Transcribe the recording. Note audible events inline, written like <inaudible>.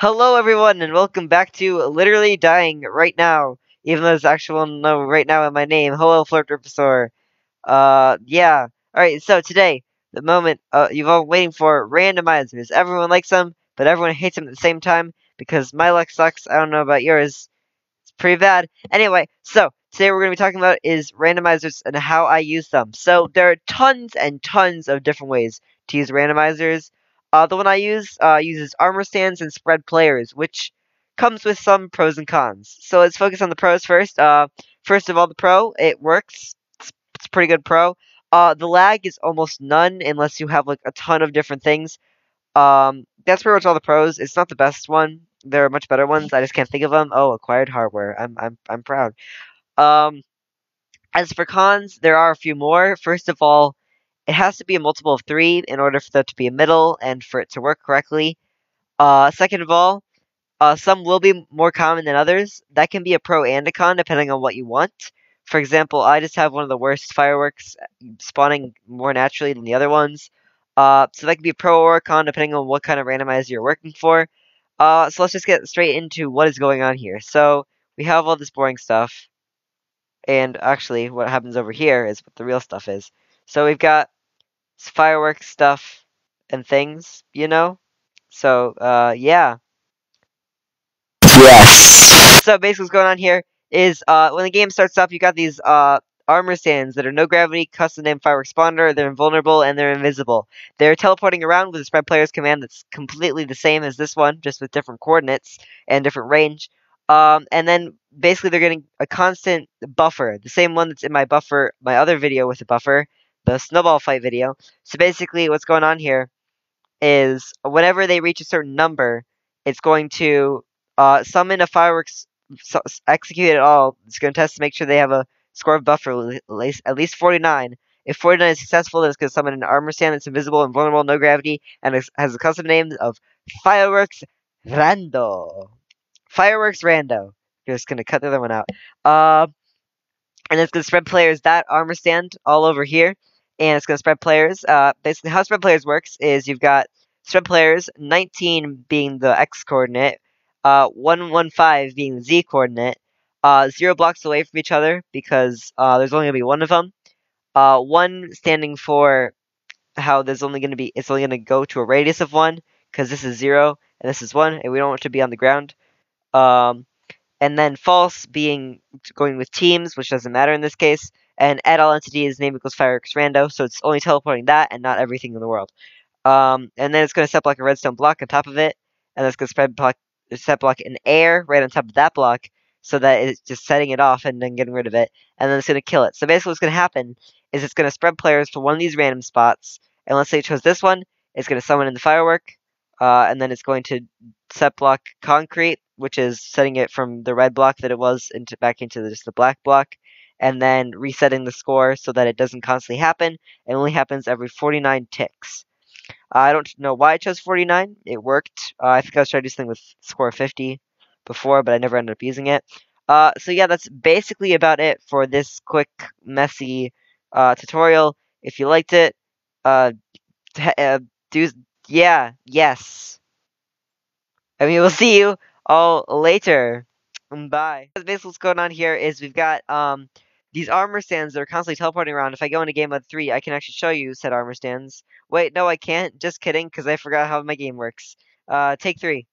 Hello, everyone, and welcome back to Literally Dying Right Now. Even though there's actual no right now in my name. Hello, Flirt Riposaur. Uh, yeah. Alright, so today, the moment uh, you've all been waiting for randomizers. Everyone likes them, but everyone hates them at the same time because my luck sucks. I don't know about yours. It's pretty bad. Anyway, so today we're going to be talking about is randomizers and how I use them. So there are tons and tons of different ways to use randomizers. Uh, the one I use uh, uses armor stands and spread players, which comes with some pros and cons. So let's focus on the pros first. Uh, first of all, the pro, it works. It's, it's pretty good pro. Uh, the lag is almost none unless you have like a ton of different things. Um, that's pretty much all the pros. It's not the best one. There are much better ones. I just can't think of them. Oh, acquired hardware. I'm I'm I'm proud. Um, as for cons, there are a few more. First of all, it has to be a multiple of three in order for that to be a middle and for it to work correctly. Uh, second of all, uh, some will be more common than others. That can be a pro and a con depending on what you want. For example, I just have one of the worst fireworks spawning more naturally than the other ones. Uh, so that can be a pro or a con depending on what kind of randomizer you're working for. Uh, so let's just get straight into what is going on here. So we have all this boring stuff. And actually, what happens over here is what the real stuff is. So we've got fireworks stuff and things, you know? So, uh, yeah. Yes. So basically what's going on here is, uh, when the game starts up, you got these, uh, armor stands that are no gravity, custom named firework spawner, they're invulnerable, and they're invisible. They're teleporting around with a spread players command that's completely the same as this one, just with different coordinates and different range. Um, and then basically they're getting a constant buffer, the same one that's in my buffer, my other video with a buffer, the snowball fight video. So basically, what's going on here is whenever they reach a certain number, it's going to uh, summon a fireworks, execute it all. It's going to test to make sure they have a score of buffer at least, 49. If 49 is successful, then it's going to summon an armor stand that's invisible and vulnerable, no gravity, and has a custom name of Fireworks Rando. Fireworks Rando. Just going to cut the other one out. Uh, and it's going to spread players that armor stand all over here and it's going to spread players. Uh, basically, how spread players works is you've got spread players, 19 being the x coordinate, uh, 115 being the z coordinate, uh, zero blocks away from each other because uh, there's only going to be one of them. Uh, one standing for how there's only going to be, it's only going to go to a radius of one because this is zero and this is one, and we don't want to be on the ground. Um, and then false being going with teams, which doesn't matter in this case and at all entities name equals fireworks rando, so it's only teleporting that and not everything in the world. Um, and then it's going to set block a redstone block on top of it, and then it's going to spread block, set block an air right on top of that block, so that it's just setting it off and then getting rid of it, and then it's going to kill it. So basically what's going to happen is it's going to spread players to one of these random spots, and let's say it chose this one, it's going to summon in the firework, uh, and then it's going to set block concrete, which is setting it from the red block that it was into back into the, just the black block, and then resetting the score so that it doesn't constantly happen. It only happens every 49 ticks. Uh, I don't know why I chose 49. It worked. Uh, I think I was trying to do something with score 50 before, but I never ended up using it. Uh, so yeah, that's basically about it for this quick, messy uh, tutorial. If you liked it, uh, uh, do yeah, yes. I mean, <laughs> we'll see you all later. Bye. Basically, what's going on here is we've got um these armor stands that are constantly teleporting around. If I go into game mode 3, I can actually show you said armor stands. Wait, no, I can't. Just kidding, because I forgot how my game works. Uh, take 3.